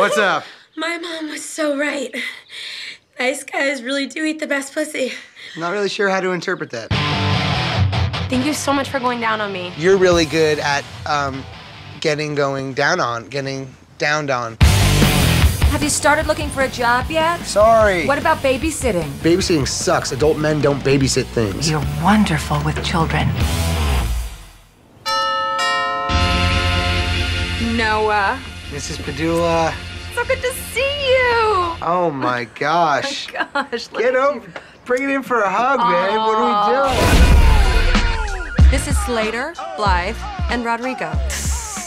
What's up? My mom was so right. Nice guys really do eat the best pussy. Not really sure how to interpret that. Thank you so much for going down on me. You're really good at um, getting going down on, getting downed on. Have you started looking for a job yet? Sorry. What about babysitting? Babysitting sucks. Adult men don't babysit things. You're wonderful with children. Noah. Mrs. Pedulla. So good to see you. Oh my gosh. Gosh, look Get at over. you. Bring it in for a hug, babe. What are we doing? This is Slater, Blithe, and Rodrigo.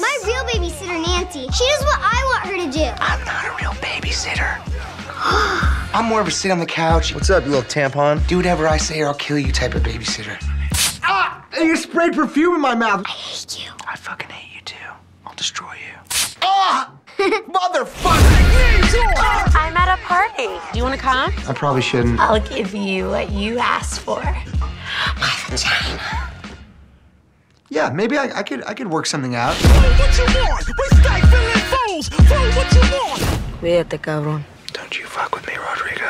My real babysitter, Nancy, she does what I want her to do. I'm not a real babysitter. I'm more of a sit on the couch. What's up, you little tampon? Do whatever I say or I'll kill you type of babysitter. Ah! You sprayed perfume in my mouth. I hate you. I fucking hate you too. I'll destroy you. Ah! Motherfucker! I'm at a party. Do you want to come? I probably shouldn't. I'll give you what you asked for. My vagina. Yeah, maybe I, I could I could work something out. Cuídate, cabrón. Don't you fuck with me, Rodrigo.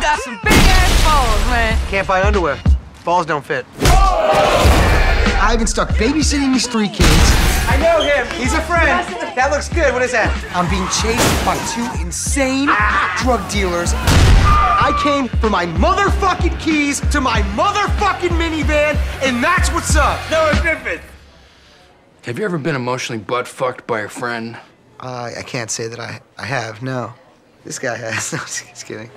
Got some big ass balls, man. Can't buy underwear. Balls don't fit. I've been stuck babysitting these three kids. I know him. He's a friend. That looks good. What is that? I'm being chased by two insane drug dealers. I came for my motherfucking keys to my motherfucking minivan, and that's what's up. Noah Griffith. Have you ever been emotionally butt fucked by a friend? Uh, I can't say that I, I have, no. This guy has. No, just kidding.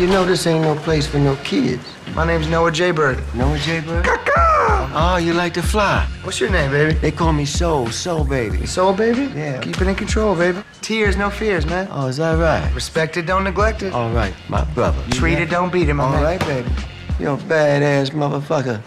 You know this ain't no place for no kids. My name's Noah Jaybird. Noah Jaybird? Oh, you like to fly. What's your name, baby? They call me Soul, Soul Baby. Soul, baby? Yeah. Keep it in control, baby. Tears, no fears, man. Oh, is that right? Respect it, don't neglect it. All right, my brother. Treat it, don't beat it, my All man. right, baby. You're a badass motherfucker.